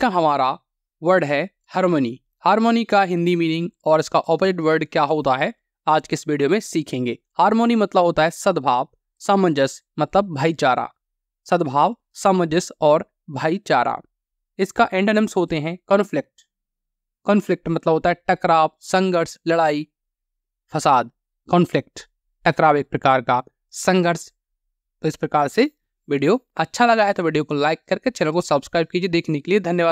का हमारा वर्ड है हारमोनी हारमोनी का हिंदी मीनिंग और इसका ऑपोजिट वर्ड क्या होता है? आज के इस वीडियो में सीखेंगे। हारमोनी मतलब होता है सद्भाव, सामंजस्य मतलब भाईचारा। सद्भाव, सामंजस्य और भाईचारा। इसका एंटोनिम्स होते हैं कॉन्फ्लिक्ट कॉन्फ्लिक्ट मतलब होता है टकराव, संघर्ष, लड़ाई, फसाद। कॉन्फ्लिक्ट टकराव एक प्रकार का संघर्ष। तो इस प्रकार से वीडियो अच्छा लगा है तो वीडियो को लाइक करके चैनल को सब्सक्राइब कीजिए। देखने के लिए धन्यवाद।